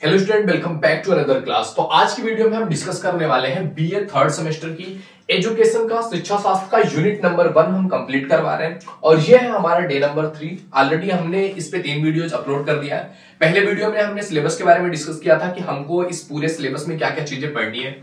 Hello student welcome back to another class तो आज की वीडियो में हम डिस्कस करने वाले हैं बीए थर्ड सेमेस्टर की एजुकेशन का, शिक्षा शास्त्र का यूनिट नंबर वन हम कंप्लीट करवा रहे हैं। और ये है हमारा डे नंबर थ्री ऑलरेडी हमने इस पे तीन वीडियोज़ अपलोड कर दिया है। पहले वीडियो में हमने सिलेबस के बारे में डिस्कस किया था कि हमको इस पूरे सिलेबस में क्या क्या चीज़ें पढ़नी है।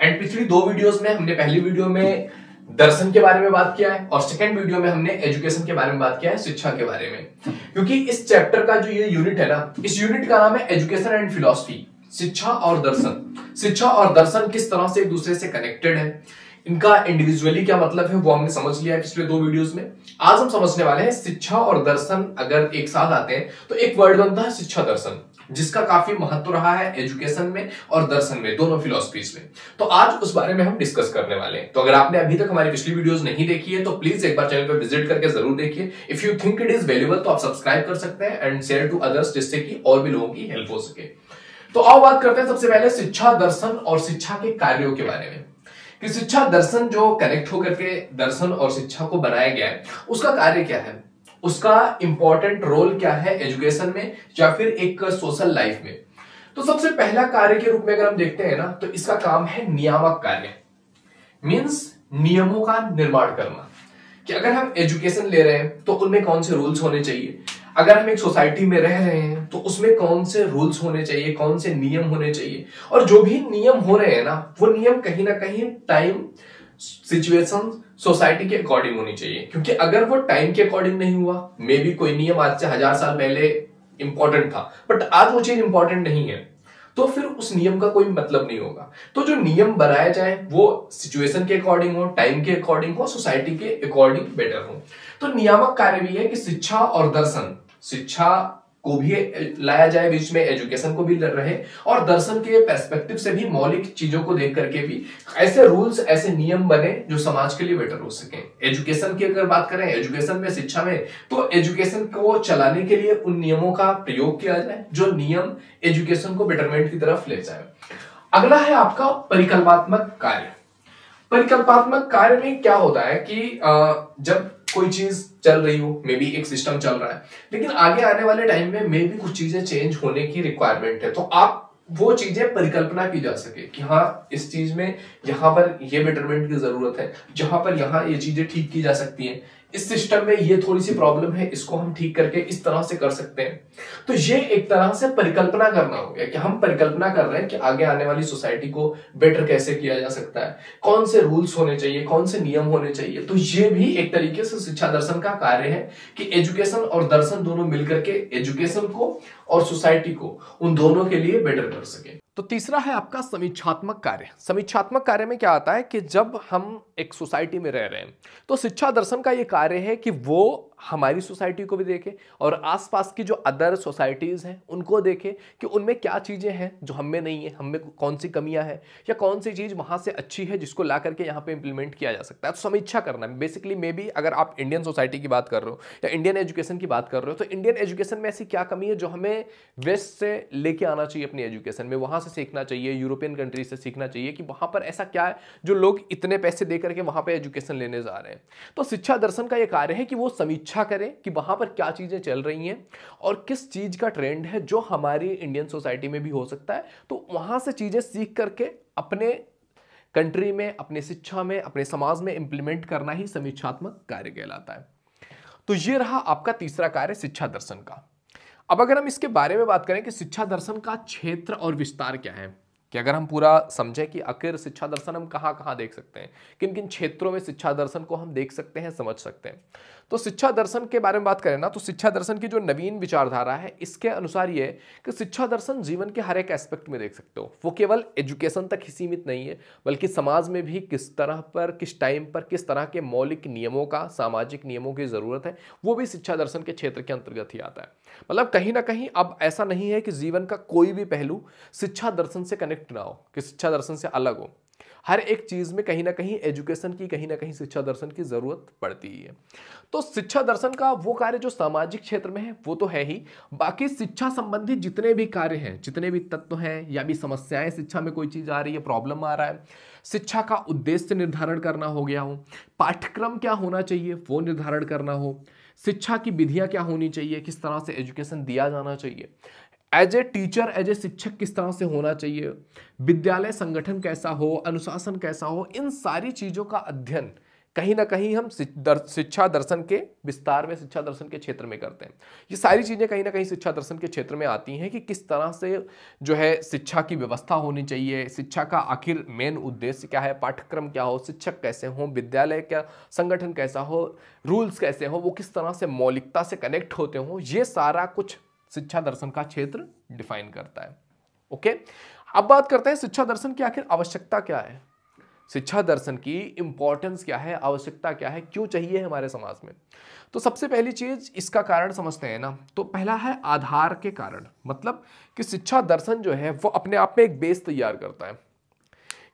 एंड पिछली दो वीडियोज़ में हमने पहली वीडियो में दर्शन के बारे में बात किया है और सेकंड वीडियो में हमने एजुकेशन के बारे में बात किया है, शिक्षा के बारे में। क्योंकि इस चैप्टर का जो ये यूनिट है ना, इस यूनिट का नाम है एजुकेशन एंड फिलोसफी शिक्षा और दर्शन। शिक्षा और दर्शन किस तरह से एक दूसरे से कनेक्टेड है? इनका इंडिविजुअली क्या मतलब है, वो हमने समझ लिया है पिछले दो वीडियोस में। आज हम समझने वाले हैं, शिक्षा और दर्शन अगर एक साथ आते हैं तो एक वर्ड बनता है, शिक्षा दर्शन। जिसका काफ़ी महत्व रहा है एजुकेशन में और दर्शन में, दोनों फिलोसफीज में। तो आज उस बारे में हम डिस्कस करने वाले हैं। तो अगर आपने अभी तक हमारी पिछली वीडियोस नहीं देखी है तो प्लीज़ एक बार चैनल पर विज़िट करके ज़रूर देखिए। If you think it is valuable तो आप सब्सक्राइब कर सकते हैं एंड शेयर टू अदर्स जिससे कि और भी लोगों की हेल्प हो सके। तो आओ बात करते हैं सबसे पहले शिक्षा दर्शन और शिक्षा के कार्यों के बारे में। कि शिक्षा दर्शन जो कनेक्ट होकर के दर्शन और शिक्षा को बनाया गया है, उसका कार्य क्या है? उसका इंपॉर्टेंट रोल क्या है एजुकेशन में या फिर एक सोशल लाइफ में? तो सबसे पहला कार्य के रूप में अगर हम देखते हैं ना तो इसका काम है नियामक कार्य। मीन्स नियमों का निर्माण करना। कि अगर हम एजुकेशन ले रहे हैं तो उनमें कौन से रूल्स होने चाहिए? अगर हम एक सोसाइटी में रह रहे हैं तो उसमें कौन से रूल्स होने चाहिए? कौन से नियम होने चाहिए? और जो भी नियम हो रहे हैं ना, वो नियम कहीं ना कहीं टाइम सिचुएशन सोसाइटी के अकॉर्डिंग होनी चाहिए। क्योंकि अगर वो टाइम के अकॉर्डिंग नहीं हुआ मे बी कोई नियम आज से हज़ार साल पहले इंपॉर्टेंट था बट आज वो चीज़ इंपॉर्टेंट नहीं है। तो फिर उस नियम का कोई मतलब नहीं होगा। तो जो नियम बनाया जाए, वो सिचुएशन के अकॉर्डिंग हो टाइम के अकॉर्डिंग हो सोसाइटी के अकॉर्डिंग बेटर हो। तो नियामक कार्य भी है कि शिक्षा और दर्शन। शिक्षा को भी लाया जाए, बीच में एजुकेशन को भी रहे और दर्शन के पर्सपेक्टिव से भी, मौलिक चीज़ों को देख करके भी ऐसे रूल्स ऐसे नियम बने जो समाज के लिए बेटर हो सके। एजुकेशन की अगर बात करें एजुकेशन में, शिक्षा में तो एजुकेशन को चलाने के लिए उन नियमों का प्रयोग किया जाए, जो नियम एजुकेशन को बेटरमेंट की तरफ़ ले जाए। अगला है आपका परिकल्पात्मक कार्य। परिकल्पात्मक कार्य में क्या होता है कि जब कोई चीज़ चल रही हो मे बी एक सिस्टम चल रहा है। लेकिन आगे आने वाले टाइम में मे भी कुछ चीज़ें चेंज होने की रिक्वायरमेंट है। तो आप वो चीज़ें परिकल्पना की जा सके कि हाँ इस चीज़ में यहाँ पर ये बेटरमेंट की ज़रूरत है, जहाँ पर यहाँ ये चीज़ें ठीक की जा सकती हैं। इस सिस्टम में ये थोड़ी सी प्रॉब्लम है, इसको हम ठीक करके इस तरह से कर सकते हैं। तो ये एक तरह से परिकल्पना करना हो गया कि हम परिकल्पना कर रहे हैं कि आगे आने वाली सोसाइटी को बेटर कैसे किया जा सकता है। कौन से रूल्स होने चाहिए, कौन से नियम होने चाहिए? तो ये भी एक तरीके से शिक्षा दर्शन का कार्य है कि एजुकेशन और दर्शन दोनों मिलकर के एजुकेशन को और सोसाइटी को उन दोनों के लिए बेटर कर सके। तो तीसरा है आपका समीक्षात्मक कार्य। समीक्षात्मक कार्य में क्या आता है कि जब हम एक सोसाइटी में रह रहे हैं। तो शिक्षा दर्शन का ये कार्य है कि वो हमारी सोसाइटी को भी देखे और आसपास की जो अदर सोसाइटीज़ हैं, उनको देखे कि उनमें क्या चीज़ें हैं जो हम में नहीं है, हम में कौन सी कमियाँ हैं या कौन सी चीज़ वहाँ से अच्छी है जिसको ला करके यहाँ पे इम्प्लीमेंट किया जा सकता है। तो समीक्षा करना है बेसिकली मे बी अगर आप इंडियन सोसाइटी की बात कर रहे हो या इंडियन एजुकेशन की बात कर रहे हो तो इंडियन एजुकेशन में ऐसी क्या कमी है जो हमें वेस्ट से लेके आना चाहिए अपनी एजुकेशन में? वहाँ से सीखना चाहिए यूरोपियन कंट्रीज़ से सीखना चाहिए कि वहाँ पर ऐसा क्या है जो लोग इतने पैसे दे करके वहाँ पर एजुकेशन लेने जा रहे हैं। तो शिक्षा दर्शन का ये कार्य है कि वो समीक्षा करें कि वहाँ पर क्या चीज़ें चल रही हैं और किस चीज़ का ट्रेंड है जो हमारी इंडियन सोसाइटी में भी हो सकता है। तो वहाँ से चीज़ें सीख करके अपने कंट्री में, अपने शिक्षा में, अपने समाज में इंप्लीमेंट करना ही समीक्षात्मक कार्य कहलाता है। तो ये रहा आपका तीसरा कार्य, शिक्षा दर्शन का। अब अगर हम इसके बारे में बात करें कि शिक्षा दर्शन का क्षेत्र और विस्तार क्या है कि अगर हम पूरा समझें कि आखिर शिक्षा दर्शन हम कहाँ कहाँ देख सकते हैं, किन किन क्षेत्रों में शिक्षा दर्शन को हम देख सकते हैं, समझ सकते हैं। तो शिक्षा दर्शन के बारे में बात करें ना तो शिक्षा दर्शन की जो नवीन विचारधारा है, इसके अनुसार ये कि शिक्षा दर्शन जीवन के हर एक एस्पेक्ट में देख सकते हो। वो केवल एजुकेशन तक ही सीमित नहीं है, बल्कि समाज में भी किस तरह पर, किस टाइम पर, किस तरह के मौलिक नियमों का, सामाजिक नियमों की ज़रूरत है, वो भी शिक्षा दर्शन के क्षेत्र के अंतर्गत ही आता है। मतलब कहीं ना कहीं अब ऐसा नहीं है कि जीवन का कोई भी पहलू शिक्षा दर्शन से कनेक्ट ना हो, कि शिक्षा दर्शन से अलग हो। हर एक चीज़ में कहीं ना कहीं एजुकेशन की, कहीं ना कहीं शिक्षा दर्शन की ज़रूरत पड़ती है। तो शिक्षा दर्शन का वो कार्य जो सामाजिक क्षेत्र में है, वो तो है ही। बाकी शिक्षा संबंधी जितने भी कार्य हैं, जितने भी तत्व हैं, या भी समस्याएँ शिक्षा में कोई चीज़ आ रही है, प्रॉब्लम आ रहा है, शिक्षा का उद्देश्य निर्धारण करना हो गया हो, पाठ्यक्रम क्या होना चाहिए, वो निर्धारण करना हो, शिक्षा की विधियाँ क्या होनी चाहिए, किस तरह से एजुकेशन दिया जाना चाहिए as a teacher as a शिक्षक किस तरह से होना चाहिए? विद्यालय संगठन कैसा हो, अनुशासन कैसा हो, इन सारी चीज़ों का अध्ययन कहीं ना कहीं हम शिक्षा दर्शन के विस्तार में, शिक्षा दर्शन के क्षेत्र में करते हैं। ये सारी चीज़ें कहीं ना कहीं शिक्षा दर्शन के क्षेत्र में आती हैं कि किस तरह से जो है शिक्षा की व्यवस्था होनी चाहिए, शिक्षा का आखिर मेन उद्देश्य क्या है, पाठ्यक्रम क्या हो, शिक्षक कैसे हों, विद्यालय क्या, संगठन कैसा हो रूल्स कैसे हों, वो किस तरह से मौलिकता से कनेक्ट होते हों, ये सारा कुछ शिक्षा दर्शन का क्षेत्र डिफाइन करता है। ओके? अब बात करते हैं शिक्षा दर्शन की आखिर आवश्यकता क्या है? शिक्षा दर्शन की इंपॉर्टेंस क्या है? आवश्यकता क्या है? क्यों चाहिए हमारे समाज में? तो सबसे पहली चीज़ इसका कारण समझते हैं ना। तो पहला है आधार के कारण। मतलब कि शिक्षा दर्शन जो है, वो अपने आप में एक बेस तैयार करता है।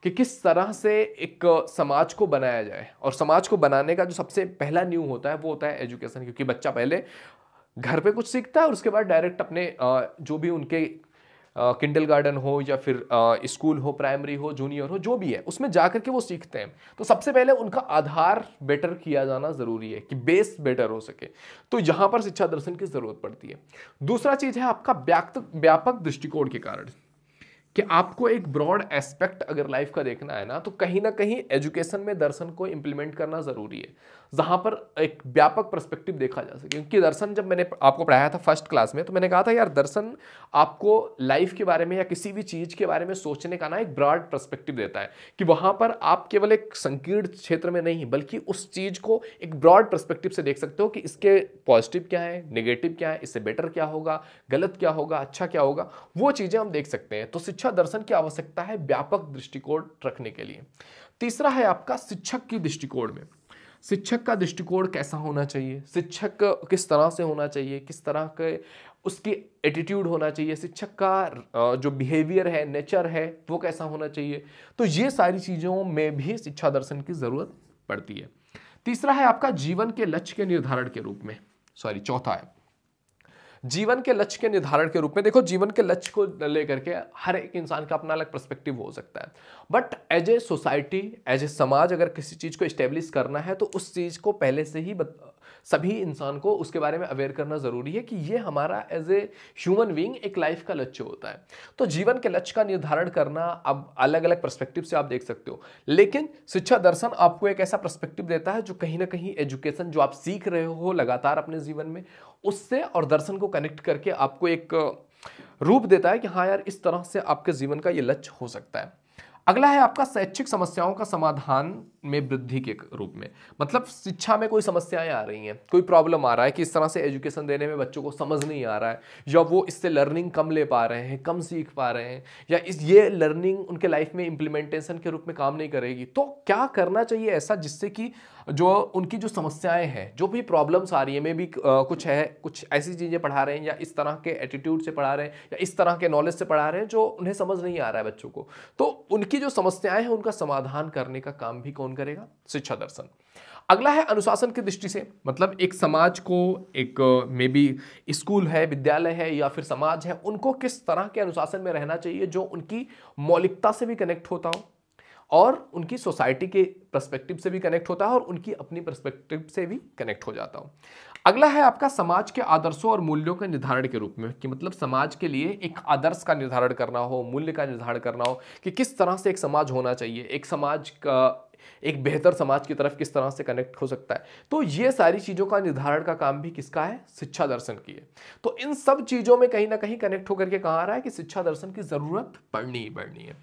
कि किस तरह से एक समाज को बनाया जाए। और समाज को बनाने का जो सबसे पहला न्यू होता है, वो होता है एजुकेशन क्योंकि बच्चा पहले घर पे कुछ सीखता है और उसके बाद डायरेक्ट अपने जो भी उनके किंडल गार्डन हो या फिर स्कूल हो प्राइमरी हो जूनियर हो, जो भी है, उसमें जाकर के वो सीखते हैं। तो सबसे पहले उनका आधार बेटर किया जाना ज़रूरी है कि बेस बेटर हो सके। तो यहाँ पर शिक्षा दर्शन की ज़रूरत पड़ती है। दूसरा चीज़ है आपका व्यापक दृष्टिकोण के कारण कि आपको एक ब्रॉड एस्पेक्ट अगर लाइफ का देखना है ना तो कहीं ना कहीं एजुकेशन में दर्शन को इंप्लीमेंट करना ज़रूरी है। जहाँ पर एक व्यापक परस्पेक्टिव देखा जा सके। क्योंकि दर्शन जब मैंने आपको पढ़ाया था फ़र्स्ट क्लास में तो मैंने कहा था, यार, दर्शन आपको लाइफ के बारे में या किसी भी चीज़ के बारे में सोचने का ना एक ब्रॉड परस्पेक्टिव देता है कि वहाँ पर आप केवल एक संकीर्ण क्षेत्र में नहीं, बल्कि उस चीज़ को एक ब्रॉड परस्पेक्टिव से देख सकते हो कि इसके पॉजिटिव क्या है निगेटिव क्या है, इससे बेटर क्या होगा, गलत क्या होगा अच्छा क्या होगा। वो चीज़ें हम देख सकते हैं। तो शिक्षा दर्शन की आवश्यकता है व्यापक दृष्टिकोण रखने के लिए। तीसरा है आपका शिक्षक की दृष्टिकोण में। शिक्षक का दृष्टिकोण कैसा होना चाहिए? शिक्षक किस तरह से होना चाहिए? किस तरह के उसकी एटीट्यूड होना चाहिए? शिक्षक का जो बिहेवियर है नेचर है, वो कैसा होना चाहिए? तो ये सारी चीज़ों में भी शिक्षा दर्शन की ज़रूरत पड़ती है। तीसरा है आपका जीवन के लक्ष्य के निर्धारण के रूप में। सॉरी चौथा है। जीवन के लक्ष्य के निर्धारण के रूप में, देखो, जीवन के लक्ष्य को लेकर के हर एक इंसान का अपना अलग पर्सपेक्टिव हो सकता है। But as a society as a समाज, अगर किसी चीज़ को इस्टेब्लिश करना है तो उस चीज़ को पहले से ही बत... सभी इंसान को उसके बारे में अवेयर करना ज़रूरी है कि ये हमारा एज ए ह्यूमन बींग एक लाइफ का लक्ष्य होता है। तो जीवन के लक्ष्य का निर्धारण करना, अब अलग अलग परस्पेक्टिव से आप देख सकते हो। लेकिन शिक्षा दर्शन आपको एक ऐसा परस्पेक्टिव देता है जो कहीं ना कहीं एजुकेशन जो आप सीख रहे हो लगातार अपने जीवन में उससे और दर्शन को कनेक्ट करके आपको एक रूप देता है कि हाँ यार, इस तरह से आपके जीवन का ये लक्ष्य हो सकता है। अगला है आपका शैक्षिक समस्याओं का समाधान। में वृद्धि के रूप में। मतलब शिक्षा में कोई समस्याएँ आ रही हैं, कोई प्रॉब्लम आ रहा है कि इस तरह से एजुकेशन देने में बच्चों को समझ नहीं आ रहा है, या वो इससे लर्निंग कम ले पा रहे हैं, कम सीख पा रहे हैं, या इस, ये लर्निंग उनके लाइफ में इम्प्लीमेंटेशन के रूप में काम नहीं करेगी। तो क्या करना चाहिए ऐसा जिससे कि जो उनकी जो समस्याएँ हैं, जो भी प्रॉब्लम्स आ रही है मे भी कुछ है, कुछ ऐसी चीज़ें पढ़ा रहे हैं, या इस तरह के एटीट्यूड से पढ़ा रहे हैं, या इस तरह के नॉलेज से पढ़ा रहे हैं, जो उन्हें समझ नहीं आ रहा है बच्चों को तो उनकी जो समस्याएँ हैं, उनका समाधान करने का काम भी कौन करेगा? शिक्षा दर्शन। अगला है अनुशासन की दृष्टि से मतलब एक समाज को, एक मे बी स्कूल है, विद्यालय है, या फिर समाज है, उनको किस तरह के अनुशासन में रहना चाहिए जो उनकी मौलिकता से भी कनेक्ट होता हो? और उनकी सोसाइटी के परस्पेक्टिव से भी कनेक्ट होता है और उनकी अपनी परस्पेक्टिव से भी कनेक्ट हो जाता हूँ। अगला है आपका समाज के आदर्शों और मूल्यों के निर्धारण के रूप में, कि मतलब समाज के लिए एक आदर्श का निर्धारण करना हो, मूल्य का निर्धारण करना हो, कि किस तरह से एक समाज होना चाहिए? एक समाज का एक बेहतर समाज की तरफ़ किस तरह से कनेक्ट हो सकता है। तो ये सारी चीज़ों का निर्धारण का काम भी किसका है? शिक्षा दर्शन की है। तो इन सब चीज़ों में कहीं ना कहीं कनेक्ट होकर के कहा आ रहा है कि शिक्षा दर्शन की ज़रूरत पड़नी ही पड़नी है।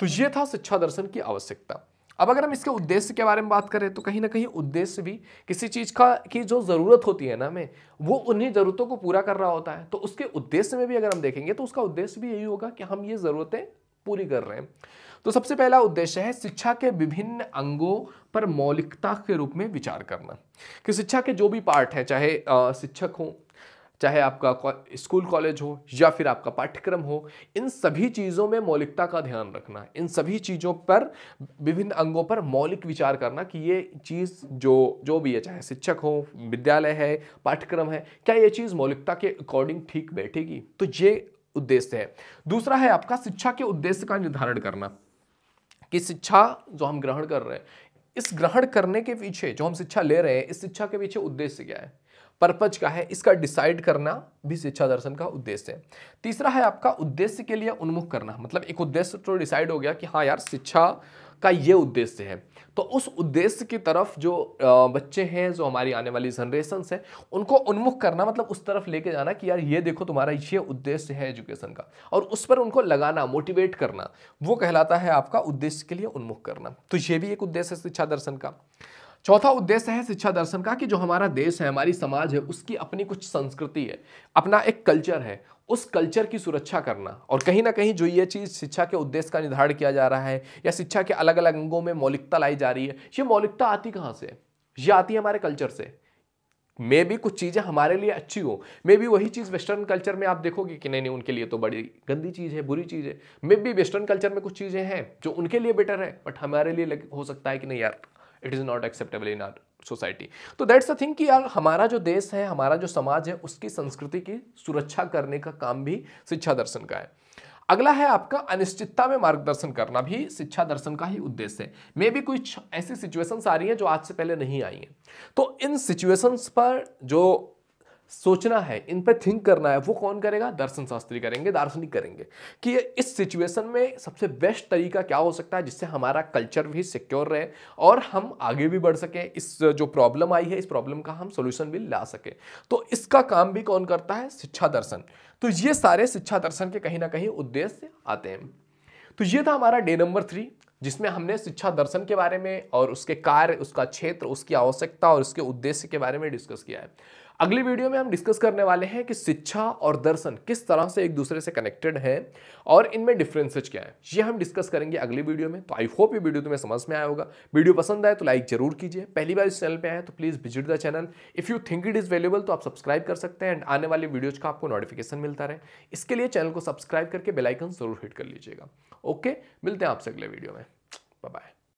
तो ये था शिक्षा दर्शन की आवश्यकता। अब अगर हम इसके उद्देश्य के बारे में बात करें तो कहीं ना कहीं उद्देश्य भी किसी चीज़ का, की जो ज़रूरत होती है ना हमें, वो उन्हीं ज़रूरतों को पूरा कर रहा होता है। तो उसके उद्देश्य में भी अगर हम देखेंगे तो उसका उद्देश्य भी यही होगा कि हम ये ज़रूरतें पूरी कर रहे हैं। तो सबसे पहला उद्देश्य है शिक्षा के विभिन्न अंगों पर मौलिकता के रूप में विचार करना। कि शिक्षा के जो भी पार्ट हैं, चाहे शिक्षक हों, चाहे आपका स्कूल, कॉलेज हो, या फिर आपका पाठ्यक्रम हो, इन सभी चीज़ों में मौलिकता का ध्यान रखना, इन सभी चीज़ों पर विभिन्न अंगों पर मौलिक विचार करना कि ये चीज़ जो जो भी है, चाहे शिक्षक हो, विद्यालय है, पाठ्यक्रम है, क्या ये चीज़ मौलिकता के अकॉर्डिंग ठीक बैठेगी? तो ये उद्देश्य है। दूसरा है आपका शिक्षा के उद्देश्य का निर्धारण करना। कि शिक्षा जो हम ग्रहण कर रहे हैं। इस ग्रहण करने के पीछे जो हम शिक्षा ले रहे हैं, इस शिक्षा के पीछे उद्देश्य क्या है? पर्पज का है? इसका डिसाइड करना भी शिक्षा दर्शन का उद्देश्य है। तीसरा है आपका उद्देश्य के लिए उन्मुख करना। मतलब एक उद्देश्य तो डिसाइड हो गया कि हाँ यार, शिक्षा का ये उद्देश्य है। तो उस उद्देश्य की तरफ़ जो बच्चे हैं, जो हमारी आने वाली जनरेशन है, उनको उन्मुख करना मतलब उस तरफ़ लेके जाना कि यार ये देखो तुम्हारा ये उद्देश्य है एजुकेशन का। और उस पर उनको लगाना मोटिवेट करना, वो कहलाता है आपका उद्देश्य के लिए उन्मुख करना। तो ये भी एक उद्देश्य है शिक्षा दर्शन का। चौथा उद्देश्य है शिक्षा दर्शन का कि जो हमारा देश है, हमारी समाज है, उसकी अपनी कुछ संस्कृति है, अपना एक कल्चर है, उस कल्चर की सुरक्षा करना। और कहीं ना कहीं जो ये चीज़ शिक्षा के उद्देश्य का निर्धारण किया जा रहा है या शिक्षा के अलग अलग अंगों में मौलिकता लाई जा रही है, ये मौलिकता आती कहाँ से ये आती है हमारे कल्चर से। मे भी कुछ चीज़ें हमारे लिए अच्छी हो, मे भी वही चीज़ वेस्टर्न कल्चर में आप देखोगे कि नहीं नहीं, उनके लिए तो बड़ी गंदी चीज़ है, बुरी चीज़ है। मे भी वेस्टर्न कल्चर में कुछ चीज़ें हैं जो उनके लिए बेटर है बट हमारे लिए हो सकता है कि नहीं यार it is not acceptable in our society तो दैट्स अ थिंग कि यार हमारा जो देश है, हमारा जो समाज है, उसकी संस्कृति की सुरक्षा करने का काम भी शिक्षा दर्शन का है। अगला है आपका अनिश्चितता में मार्गदर्शन करना भी शिक्षा दर्शन का ही उद्देश्य है। मे भी कुछ ऐसी सिचुएशंस आ रही हैं जो आज से पहले नहीं आई हैं। तो इन सिचुएशंस पर जो सोचना है, इन पर थिंक करना है, वो कौन करेगा? दर्शन शास्त्री करेंगे, दार्शनिक करेंगे। कि इस सिचुएशन में सबसे बेस्ट तरीका क्या हो सकता है जिससे हमारा कल्चर भी सिक्योर रहे और हम आगे भी बढ़ सके? इस, जो प्रॉब्लम आई है, इस प्रॉब्लम का हम सोल्यूशन भी ला सके। तो इसका काम भी कौन करता है? शिक्षा दर्शन। तो ये सारे शिक्षा दर्शन के कहीं ना कहीं उद्देश्य आते हैं। तो ये था हमारा डे नंबर थ्री जिसमें हमने शिक्षा दर्शन के बारे में और उसके कार्य, उसका क्षेत्र, उसकी आवश्यकता और उसके उद्देश्य के बारे में डिस्कस किया है। अगली वीडियो में हम डिस्कस करने वाले हैं कि शिक्षा और दर्शन किस तरह से एक दूसरे से कनेक्टेड है और इनमें डिफरेंसेज क्या है। ये हम डिस्कस करेंगे अगली वीडियो में तो आई होप ये वीडियो तुम्हें समझ में आया होगा। वीडियो पसंद आए तो लाइक ज़रूर कीजिए। पहली बार इस चैनल पर आए तो please visit the channel if you think it is valuable तो आप सब्सक्राइब कर सकते हैं एंड आने वाले वीडियोज़ का आपको नोटिफिकेशन मिलता रहे। इसके लिए चैनल को सब्सक्राइब करके बेलाइकन ज़रूर हिट कर लीजिएगा। ओके मिलते हैं आपसे अगले वीडियो में। बाय